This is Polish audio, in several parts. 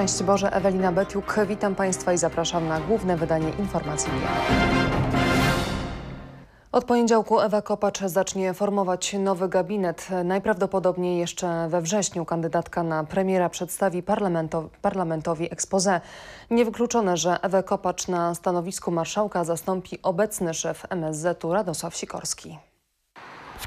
Szczęść Boże, Ewelina Betiuk. Witam Państwa i zapraszam na główne wydanie informacji. Od poniedziałku Ewa Kopacz zacznie formować nowy gabinet. Najprawdopodobniej jeszcze we wrześniu kandydatka na premiera przedstawi parlamento parlamentowi expose. Niewykluczone, że Ewę Kopacz na stanowisku marszałka zastąpi obecny szef MSZ-u Radosław Sikorski.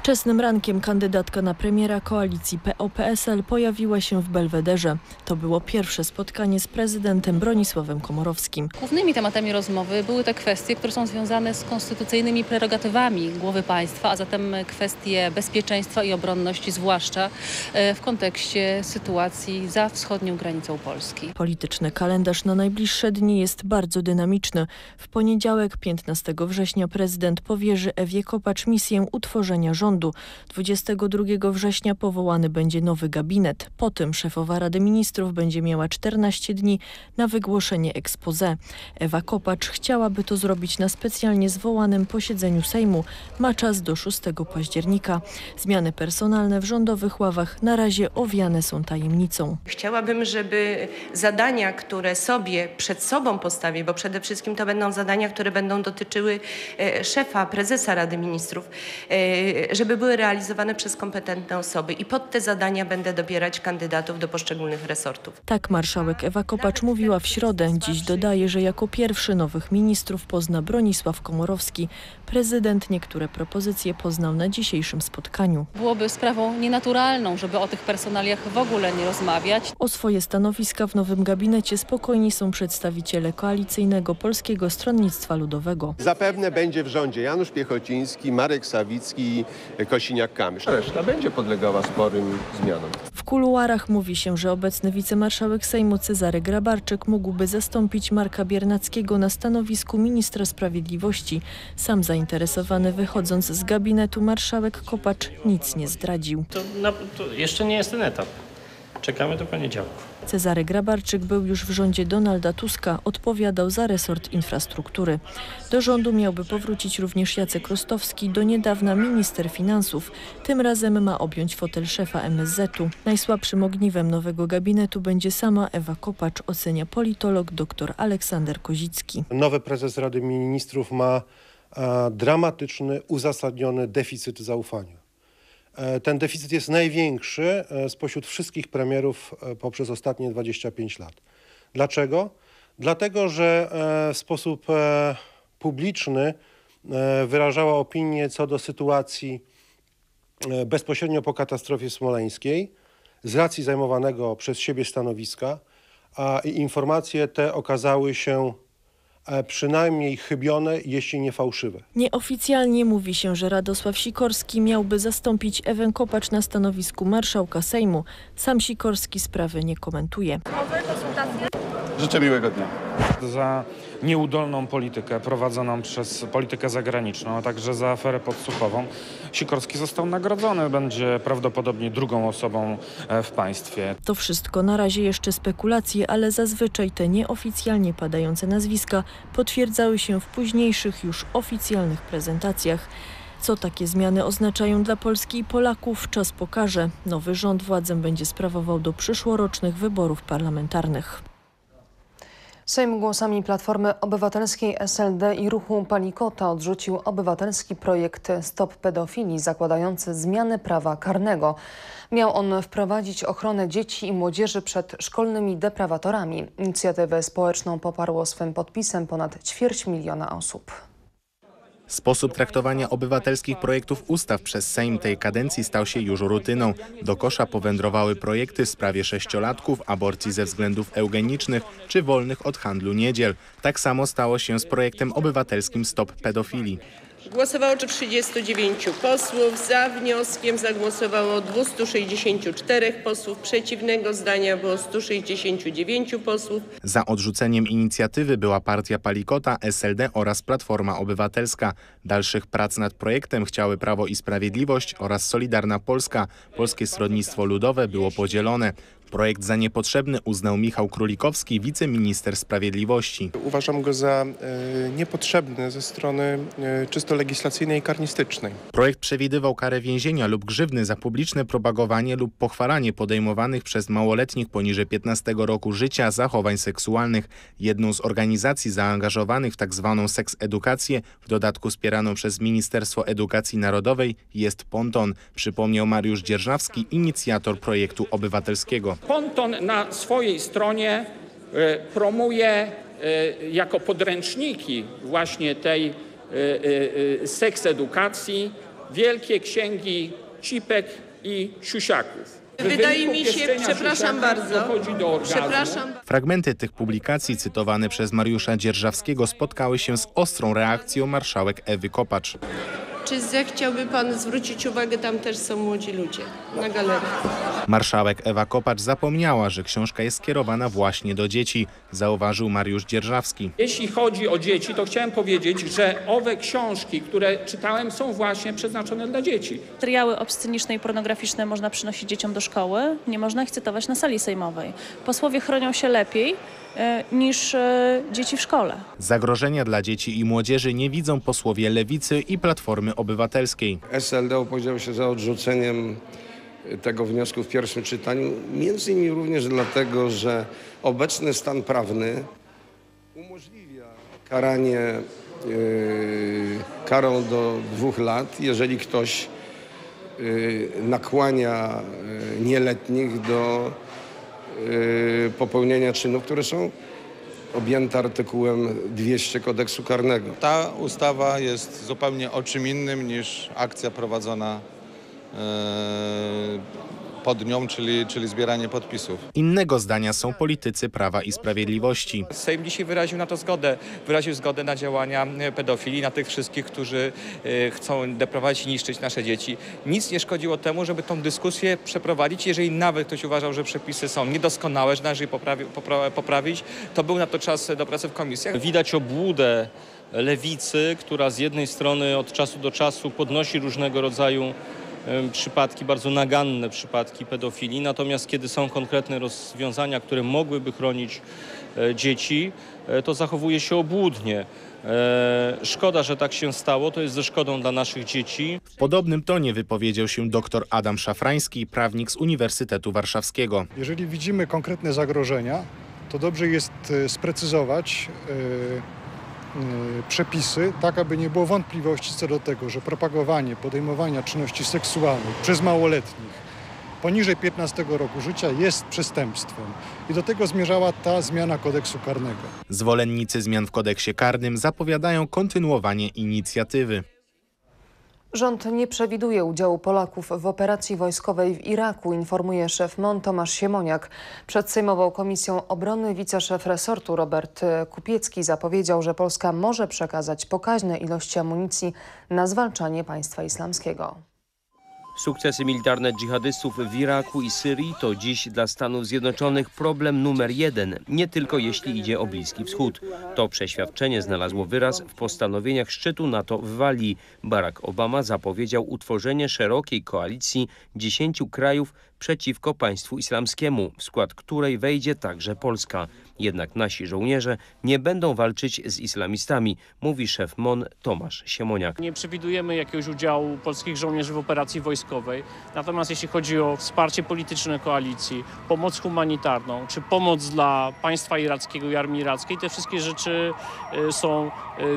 Wczesnym rankiem kandydatka na premiera koalicji PO-PSL pojawiła się w Belwederze. To było pierwsze spotkanie z prezydentem Bronisławem Komorowskim. Głównymi tematami rozmowy były te kwestie, które są związane z konstytucyjnymi prerogatywami głowy państwa, a zatem kwestie bezpieczeństwa i obronności, zwłaszcza e, w kontekście sytuacji za wschodnią granicą Polski. Polityczny kalendarz na najbliższe dni jest bardzo dynamiczny. W poniedziałek 15 września prezydent powierzy Ewie Kopacz misję utworzenia rządu rządu. 22 września powołany będzie nowy gabinet. Potem szefowa Rady Ministrów będzie miała 14 dni na wygłoszenie expose. Ewa Kopacz chciałaby to zrobić na specjalnie zwołanym posiedzeniu Sejmu. Ma czas do 6 października. Zmiany personalne w rządowych ławach na razie owiane są tajemnicą. Chciałabym, żeby zadania, które sobie przed sobą postawię, bo przede wszystkim to będą zadania, które będą dotyczyły e, szefa, prezesa Rady Ministrów, e, żeby były realizowane przez kompetentne osoby i pod te zadania będę dobierać kandydatów do poszczególnych resortów. Tak marszałek Ewa Kopacz mówiła w środę. Dziś dodaje, że jako pierwszy nowych ministrów pozna Bronisław Komorowski. Prezydent niektóre propozycje poznał na dzisiejszym spotkaniu. Byłoby sprawą nienaturalną, żeby o tych personaliach w ogóle nie rozmawiać. O swoje stanowiska w nowym gabinecie spokojni są przedstawiciele koalicyjnego Polskiego Stronnictwa Ludowego. Zapewne będzie w rządzie Janusz Piechociński, Marek Sawicki, Kosiniak-Kamysz. Reszta będzie podlegała sporym zmianom. W kuluarach mówi się, że obecny wicemarszałek Sejmu Cezary Grabarczyk mógłby zastąpić Marka Biernackiego na stanowisku ministra sprawiedliwości. Sam zainteresowany wychodząc z gabinetu marszałek Kopacz nic nie zdradził. To, to jeszcze nie jest ten etap. Czekamy do poniedziałku. Cezary Grabarczyk był już w rządzie Donalda Tuska, odpowiadał za resort infrastruktury. Do rządu miałby powrócić również Jacek Rostowski, do niedawna minister finansów. Tym razem ma objąć fotel szefa MSZ-u. Najsłabszym ogniwem nowego gabinetu będzie sama Ewa Kopacz, ocenia politolog dr Aleksander Kozicki. Nowy prezes Rady Ministrów ma a, dramatyczny, uzasadniony deficyt zaufania. E, ten deficyt jest największy e, spośród wszystkich premierów e, poprzez ostatnie 25 lat. Dlaczego? Dlatego, że w sposób publiczny wyrażała opinię co do sytuacji bezpośrednio po katastrofie smoleńskiej z racji zajmowanego przez siebie stanowiska, a informacje te okazały się przynajmniej chybione, jeśli nie fałszywe. Nieoficjalnie mówi się, że Radosław Sikorski miałby zastąpić Ewę Kopacz na stanowisku marszałka Sejmu. Sam Sikorski sprawy nie komentuje. Życzę miłego dnia. Za nieudolną politykę prowadzoną przez politykę zagraniczną, a także za aferę podsłuchową. Sikorski został nagrodzony, będzie prawdopodobnie drugą osobą e, w państwie. To wszystko na razie jeszcze spekulacje, ale zazwyczaj te nieoficjalnie padające nazwiska potwierdzały się w późniejszych już oficjalnych prezentacjach. Co takie zmiany oznaczają dla Polski i Polaków, czas pokaże. Nowy rząd władzę będzie sprawował do przyszłorocznych wyborów parlamentarnych. Sejm głosami Platformy Obywatelskiej SLD i ruchu Palikota odrzucił obywatelski projekt Stop Pedofilii zakładający zmianę prawa karnego. Miał on wprowadzić ochronę dzieci i młodzieży przed szkolnymi deprawatorami. Inicjatywę społeczną poparło swym podpisem ponad ćwierć miliona osób. Sposób traktowania obywatelskich projektów ustaw przez Sejm tej kadencji stał się już rutyną. Do kosza powędrowały projekty w sprawie sześciolatków, aborcji ze względów eugenicznych czy wolnych od handlu niedziel. Tak samo stało się z projektem obywatelskim Stop Pedofilii. Głosowało 39 posłów. Za wnioskiem zagłosowało 264 posłów. Przeciwnego zdania było 169 posłów. Za odrzuceniem inicjatywy była partia Palikota, SLD oraz Platforma Obywatelska. Dalszych prac nad projektem chciały Prawo i Sprawiedliwość oraz Solidarna Polska. Polskie Stronnictwo Ludowe było podzielone. Projekt za niepotrzebny uznał Michał Królikowski, wiceminister sprawiedliwości. Uważam go za e, niepotrzebny ze strony e, czysto legislacyjnej i karnistycznej. Projekt przewidywał karę więzienia lub grzywny za publiczne propagowanie lub pochwalanie podejmowanych przez małoletnich poniżej 15 roku życia zachowań seksualnych. Jedną z organizacji zaangażowanych w tzw. seks-edukację, w dodatku wspieraną przez Ministerstwo Edukacji Narodowej, jest Ponton, przypomniał Mariusz Dzierżawski, inicjator projektu obywatelskiego. Ponton na swojej stronie e, promuje e, jako podręczniki właśnie tej e, seks edukacji wielkie księgi cipek i siusiaków. Wydaje mi się, przepraszam bardzo. Przepraszam. Fragmenty tych publikacji cytowane przez Mariusza Dzierżawskiego spotkały się z ostrą reakcją marszałek Ewy Kopacz. Czy zechciałby pan zwrócić uwagę, tam też są młodzi ludzie na galerii. Marszałek Ewa Kopacz zapomniała, że książka jest skierowana właśnie do dzieci, zauważył Mariusz Dzierżawski. Jeśli chodzi o dzieci, to chciałem powiedzieć, że owe książki, które czytałem, są właśnie przeznaczone dla dzieci. Materiały obsceniczne i pornograficzne można przynosić dzieciom do szkoły, nie można ich cytować na sali sejmowej. Posłowie chronią się lepiej niż e, dzieci w szkole. Zagrożenia dla dzieci i młodzieży nie widzą posłowie Lewicy i Platformy Obywatelskiej. SLD opowiedział się za odrzuceniem tego wniosku w pierwszym czytaniu, między innymi również dlatego, że obecny stan prawny umożliwia karanie yy, karą do dwóch lat, jeżeli ktoś yy, nakłania yy, nieletnich do yy, popełnienia czynów, które są objęte artykułem 200 kodeksu karnego. Ta ustawa jest zupełnie o czym innym niż akcja prowadzona e, pod nią, czyli, czyli zbieranie podpisów. Innego zdania są politycy Prawa i Sprawiedliwości. Sejm dzisiaj wyraził na to zgodę. Wyraził zgodę na działania e, pedofili, na tych wszystkich, którzy e, chcą deprowadzić i niszczyć nasze dzieci. Nic nie szkodziło temu, żeby tą dyskusję przeprowadzić. Jeżeli nawet ktoś uważał, że przepisy są niedoskonałe, że należy je poprawi, popra, poprawić, to był na to czas do pracy w komisjach. Widać obłudę lewicy, która z jednej strony od czasu do czasu podnosi różnego rodzaju przypadki, bardzo naganne przypadki pedofilii, natomiast kiedy są konkretne rozwiązania, które mogłyby chronić e, dzieci, e, to zachowuje się obłudnie. E, Szkoda, że tak się stało, to jest ze szkodą dla naszych dzieci. W podobnym tonie wypowiedział się dr Adam Szafrański, prawnik z Uniwersytetu Warszawskiego. Jeżeli widzimy konkretne zagrożenia, to dobrze jest sprecyzować przepisy, tak aby nie było wątpliwości co do tego, że propagowanie podejmowania czynności seksualnych przez małoletnich poniżej 15 roku życia jest przestępstwem. I do tego zmierzała ta zmiana kodeksu karnego. Zwolennicy zmian w kodeksie karnym zapowiadają kontynuowanie inicjatywy. Rząd nie przewiduje udziału Polaków w operacji wojskowej w Iraku, informuje szef MON Tomasz Siemoniak. Przed Sejmową Komisją Obrony wiceszef resortu Robert Kupiecki zapowiedział, że Polska może przekazać pokaźne ilości amunicji na zwalczanie państwa islamskiego. Sukcesy militarne dżihadystów w Iraku i Syrii to dziś dla Stanów Zjednoczonych problem numer jeden, nie tylko jeśli idzie o Bliski Wschód. To przeświadczenie znalazło wyraz w postanowieniach szczytu NATO w Walii. Barack Obama zapowiedział utworzenie szerokiej koalicji dziesięciu krajów przeciwko państwu islamskiemu, w skład której wejdzie także Polska. Jednak nasi żołnierze nie będą walczyć z islamistami, mówi szef MON Tomasz Siemoniak. Nie przewidujemy jakiegoś udziału polskich żołnierzy w operacji wojskowej. Natomiast jeśli chodzi o wsparcie polityczne koalicji, pomoc humanitarną czy pomoc dla państwa irackiego i armii irackiej, te wszystkie rzeczy y, są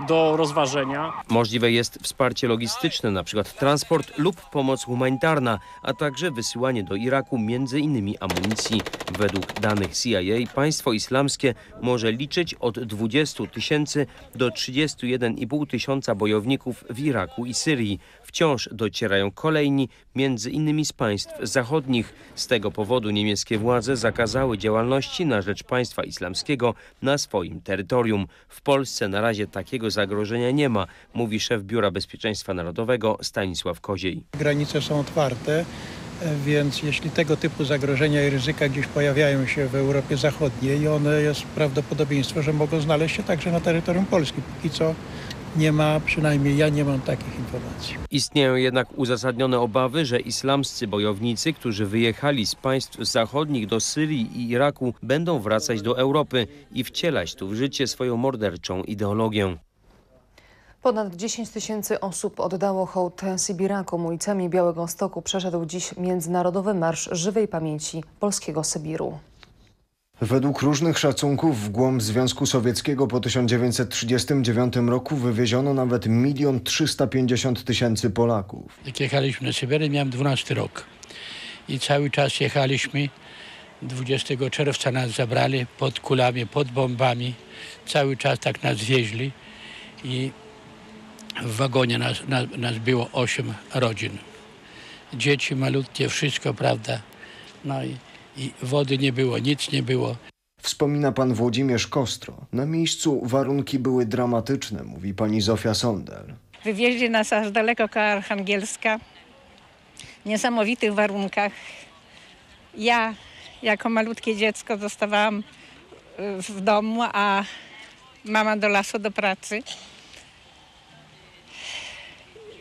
do rozważenia. Możliwe jest wsparcie logistyczne, np. transport lub pomoc humanitarna, a także wysyłanie do Iraku m.in. amunicji. Według danych CIA państwo islamskie może liczyć od 20 tysięcy do 31,5 tysiąca bojowników w Iraku i Syrii. Wciąż docierają kolejni, między innymi z państw zachodnich. Z tego powodu niemieckie władze zakazały działalności na rzecz państwa islamskiego na swoim terytorium. W Polsce na razie takiego zagrożenia nie ma, mówi szef Biura Bezpieczeństwa Narodowego Stanisław Koziej. Granice są otwarte, więc jeśli tego typu zagrożenia i ryzyka gdzieś pojawiają się w Europie Zachodniej, one jest prawdopodobieństwo, że mogą znaleźć się także na terytorium Polski. Póki co nie ma, przynajmniej ja nie mam takich informacji. Istnieją jednak uzasadnione obawy, że islamscy bojownicy, którzy wyjechali z państw zachodnich do Syrii i Iraku, będą wracać do Europy i wcielać tu w życie swoją morderczą ideologię. Ponad 10 tysięcy osób oddało hołd Sybirakom. Ulicami Białego Stoku przeszedł dziś Międzynarodowy Marsz Żywej Pamięci Polskiego Sybiru. Według różnych szacunków w głąb Związku Sowieckiego po 1939 roku wywieziono nawet milion 350 tysięcy Polaków. Jak jechaliśmy na Syberię, miałem 12 rok. I cały czas jechaliśmy. 20 czerwca nas zabrali pod kulami, pod bombami. Cały czas tak nas wieźli. I w wagonie nas, nas, nas było 8 rodzin. Dzieci malutkie, wszystko, prawda. No i, i wody nie było, nic nie było. Wspomina pan Włodzimierz Kostro. Na miejscu warunki były dramatyczne, mówi pani Zofia Sondel. Wywieźli nas aż daleko koło Archangielska. W niesamowitych warunkach. Ja jako malutkie dziecko zostawałam y, w domu, a mama do lasu do pracy.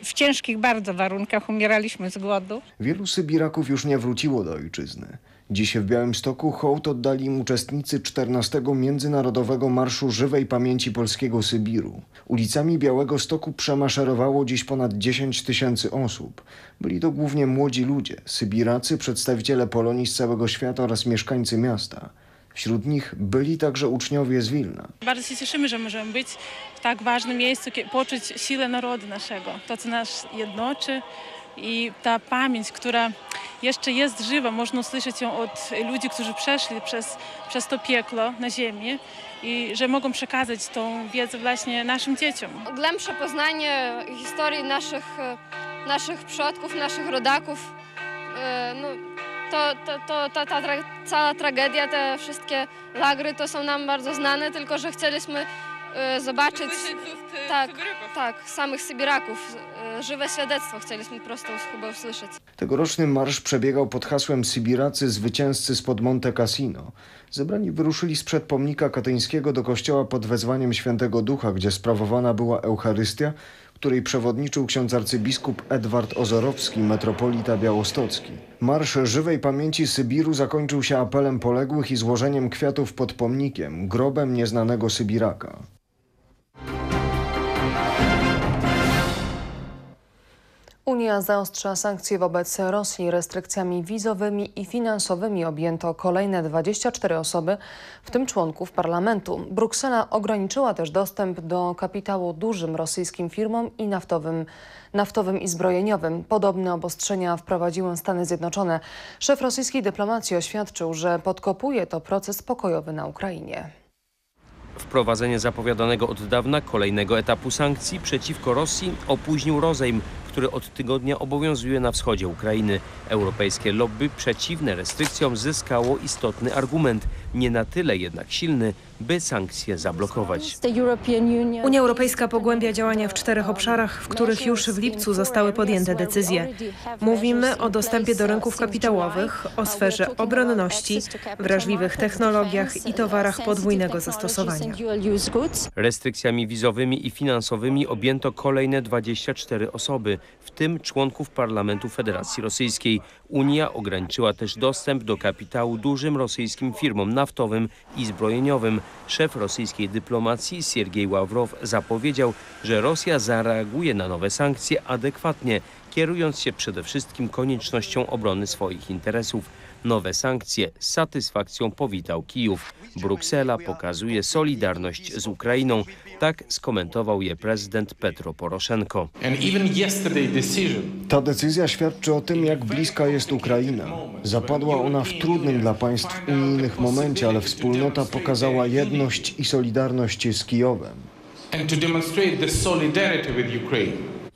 W ciężkich bardzo warunkach umieraliśmy z głodu. Wielu Sybiraków już nie wróciło do ojczyzny. Dziś w Białymstoku hołd oddali im uczestnicy 14 Międzynarodowego Marszu Żywej Pamięci Polskiego Sybiru. Ulicami Białego Stoku przemaszerowało dziś ponad 10 tysięcy osób. Byli to głównie młodzi ludzie, Sybiracy, przedstawiciele Polonii z całego świata oraz mieszkańcy miasta. Wśród nich byli także uczniowie z Wilna. Bardzo się cieszymy, że możemy być w tak ważnym miejscu, poczuć siłę narodu naszego, to co nas jednoczy i ta pamięć, która jeszcze jest żywa, można usłyszeć ją od ludzi, którzy przeszli przez, przez to pieklo na ziemi i że mogą przekazać tą wiedzę właśnie naszym dzieciom. Głębsze poznanie historii naszych, naszych przodków, naszych rodaków. E, No, to, to, to, ta, ta cała tragedia, te wszystkie lagry to są nam bardzo znane, tylko że chcieliśmy e, zobaczyć tak, tak, samych Sybiraków. E, Żywe świadectwo chcieliśmy po prostu chyba usłyszeć. Tegoroczny marsz przebiegał pod hasłem Sybiracy zwycięzcy spod Monte Cassino. Zebrani wyruszyli sprzed pomnika katyńskiego do kościoła pod wezwaniem Świętego Ducha, gdzie sprawowana była Eucharystia, której przewodniczył ksiądz arcybiskup Edward Ozorowski, metropolita białostocki. Marsz żywej pamięci Sybiru zakończył się apelem poległych i złożeniem kwiatów pod pomnikiem, grobem nieznanego Sybiraka. Unia zaostrza sankcje wobec Rosji. Restrykcjami wizowymi i finansowymi objęto kolejne 24 osoby, w tym członków parlamentu. Bruksela ograniczyła też dostęp do kapitału dużym rosyjskim firmom i naftowym, naftowym i zbrojeniowym. Podobne obostrzenia wprowadziły Stany Zjednoczone. Szef rosyjskiej dyplomacji oświadczył, że podkopuje to proces pokojowy na Ukrainie. Wprowadzenie zapowiadanego od dawna kolejnego etapu sankcji przeciwko Rosji opóźnił rozejm, który od tygodnia obowiązuje na wschodzie Ukrainy. Europejskie lobby przeciwne restrykcjom zyskało istotny argument, nie na tyle jednak silny, by sankcje zablokować. Unia Europejska pogłębia działania w czterech obszarach, w których już w lipcu zostały podjęte decyzje. Mówimy o dostępie do rynków kapitałowych, o sferze obronności, wrażliwych technologiach i towarach podwójnego zastosowania. Restrykcjami wizowymi i finansowymi objęto kolejne 24 osoby, w tym członków Parlamentu Federacji Rosyjskiej. Unia ograniczyła też dostęp do kapitału dużym rosyjskim firmom naftowym i zbrojeniowym. Szef rosyjskiej dyplomacji Siergiej Ławrow zapowiedział, że Rosja zareaguje na nowe sankcje adekwatnie, kierując się przede wszystkim koniecznością obrony swoich interesów. Nowe sankcje z satysfakcją powitał Kijów. Bruksela pokazuje solidarność z Ukrainą. Tak skomentował je prezydent Petro Poroszenko. Ta decyzja świadczy o tym, jak bliska jest Ukraina. Zapadła ona w trudnym dla państw unijnych momencie, ale wspólnota pokazała jedność i solidarność z Kijowem.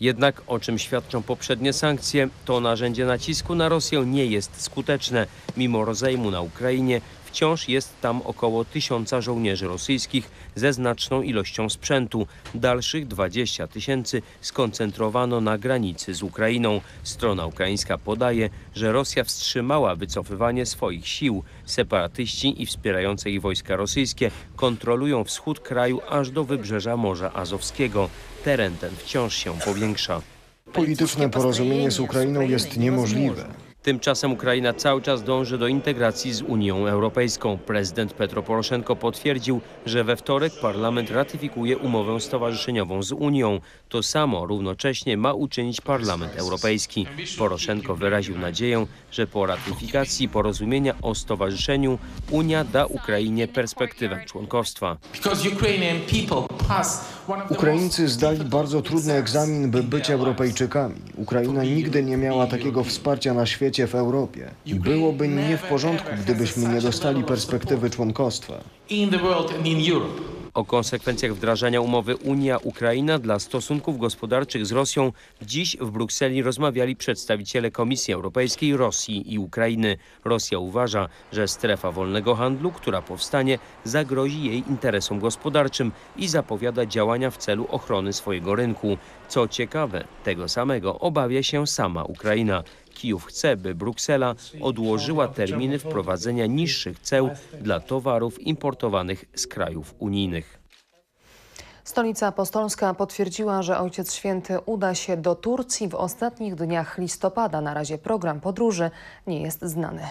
Jednak o czym świadczą poprzednie sankcje, to narzędzie nacisku na Rosję nie jest skuteczne. Mimo rozejmu na Ukrainie Wciąż jest tam około tysiąca żołnierzy rosyjskich ze znaczną ilością sprzętu. Dalszych 20 tysięcy skoncentrowano na granicy z Ukrainą. Strona ukraińska podaje, że Rosja wstrzymała wycofywanie swoich sił. Separatyści i wspierające ich wojska rosyjskie kontrolują wschód kraju aż do wybrzeża Morza Azowskiego. Teren ten wciąż się powiększa. Polityczne porozumienie z Ukrainą jest niemożliwe. Tymczasem Ukraina cały czas dąży do integracji z Unią Europejską. Prezydent Petro Poroszenko potwierdził, że we wtorek parlament ratyfikuje umowę stowarzyszeniową z Unią. To samo równocześnie ma uczynić Parlament Europejski. Poroszenko wyraził nadzieję, że po ratyfikacji porozumienia o stowarzyszeniu Unia da Ukrainie perspektywę członkostwa. Ukraińcy zdali bardzo trudny egzamin, by być Europejczykami. Ukraina nigdy nie miała takiego wsparcia na świecie w Europie. Byłoby nie w porządku, gdybyśmy nie dostali perspektywy członkostwa. O konsekwencjach wdrażania umowy Unia-Ukraina dla stosunków gospodarczych z Rosją dziś w Brukseli rozmawiali przedstawiciele Komisji Europejskiej Rosji i Ukrainy. Rosja uważa, że strefa wolnego handlu, która powstanie, zagrozi jej interesom gospodarczym i zapowiada działania w celu ochrony swojego rynku. Co ciekawe, tego samego obawia się sama Ukraina. Kijów chce, by Bruksela odłożyła terminy wprowadzenia niższych ceł dla towarów importowanych z krajów unijnych. Stolica Apostolska potwierdziła, że Ojciec Święty uda się do Turcji w ostatnich dniach listopada. Na razie program podróży nie jest znany.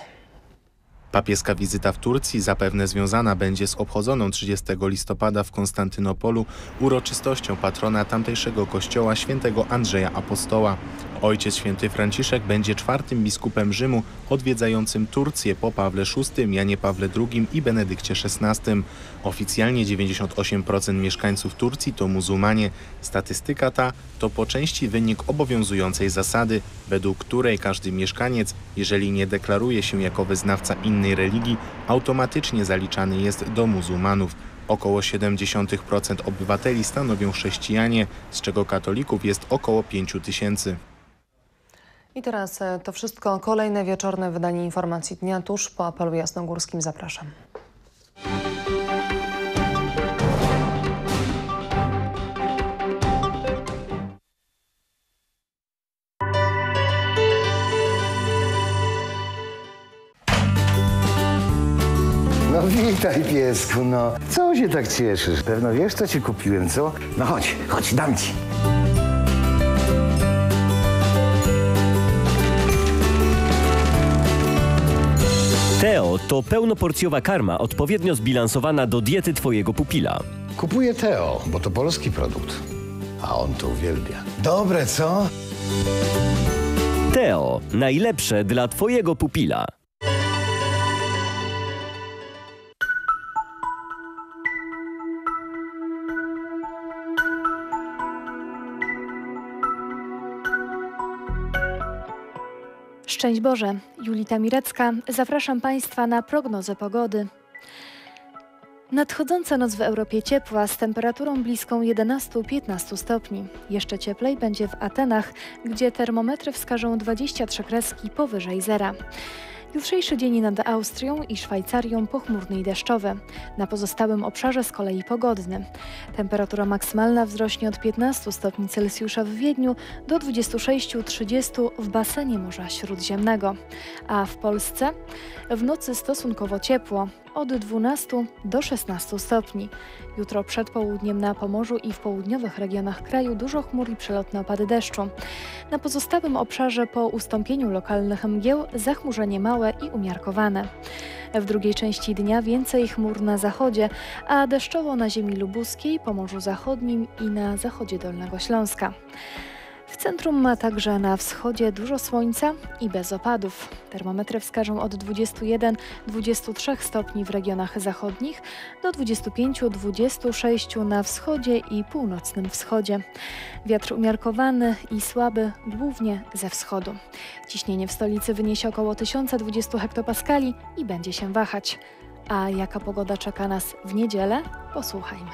Papieska wizyta w Turcji zapewne związana będzie z obchodzoną 30 listopada w Konstantynopolu uroczystością patrona tamtejszego kościoła świętego Andrzeja Apostoła. Ojciec święty Franciszek będzie czwartym biskupem Rzymu odwiedzającym Turcję po Pawle VI, Janie Pawle II i Benedykcie XVI. Oficjalnie 98% mieszkańców Turcji to muzułmanie. Statystyka ta to po części wynik obowiązującej zasady, według której każdy mieszkaniec, jeżeli nie deklaruje się jako wyznawca innej religii, automatycznie zaliczany jest do muzułmanów. Około 0,7% obywateli stanowią chrześcijanie, z czego katolików jest około 5 tysięcy. I teraz e, to wszystko. Kolejne wieczorne wydanie informacji dnia tuż po apelu jasnogórskim. Zapraszam. No witaj piesku, no. Co się tak cieszysz? Pewno wiesz, co ci kupiłem, co? No chodź, chodź, dam ci. Teo to pełnoporcjowa karma odpowiednio zbilansowana do diety twojego pupila. Kupuję Teo, bo to polski produkt. A on to uwielbia. Dobre, co? Teo, najlepsze dla twojego pupila. Szczęść Boże, Julita Mirecka. Zapraszam Państwa na prognozę pogody. Nadchodząca noc w Europie ciepła z temperaturą bliską 11-15 stopni. Jeszcze cieplej będzie w Atenach, gdzie termometry wskażą 23 kreski powyżej zera. Jutrzejszy dzień nad Austrią i Szwajcarią pochmurny i deszczowy. Na pozostałym obszarze z kolei pogodny. Temperatura maksymalna wzrośnie od 15 stopni Celsjusza w Wiedniu do 26-30 w basenie Morza Śródziemnego. A w Polsce w nocy stosunkowo ciepło, od 12 do 16 stopni. Jutro przed południem na Pomorzu i w południowych regionach kraju dużo chmur i przelotne opady deszczu. Na pozostałym obszarze po ustąpieniu lokalnych mgieł zachmurzenie małe i umiarkowane. W drugiej części dnia więcej chmur na zachodzie, a deszczowo na ziemi lubuskiej, Pomorzu Zachodnim i na zachodzie Dolnego Śląska. W centrum ma także na wschodzie dużo słońca i bez opadów. Termometry wskażą od 21-23 stopni w regionach zachodnich do 25-26 na wschodzie i północnym wschodzie. Wiatr umiarkowany i słaby, głównie ze wschodu. Ciśnienie w stolicy wyniesie około 1020 hektopaskali i będzie się wahać. A jaka pogoda czeka nas w niedzielę? Posłuchajmy.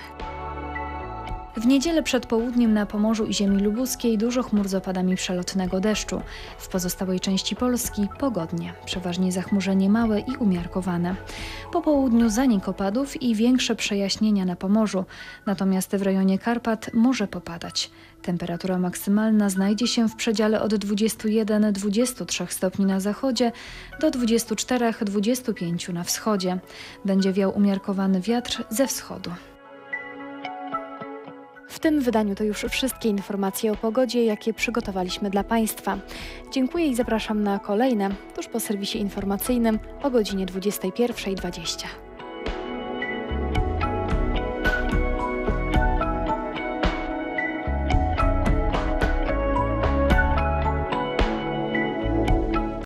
W niedzielę przed południem na Pomorzu i ziemi lubuskiej dużo chmur z opadami przelotnego deszczu. W pozostałej części Polski pogodnie, przeważnie zachmurzenie małe i umiarkowane. Po południu zanik opadów i większe przejaśnienia na Pomorzu, natomiast w rejonie Karpat może popadać. Temperatura maksymalna znajdzie się w przedziale od 21-23 stopni na zachodzie do 24-25 na wschodzie. Będzie wiał umiarkowany wiatr ze wschodu. W tym wydaniu to już wszystkie informacje o pogodzie, jakie przygotowaliśmy dla Państwa. Dziękuję i zapraszam na kolejne tuż po serwisie informacyjnym o godzinie 21.20.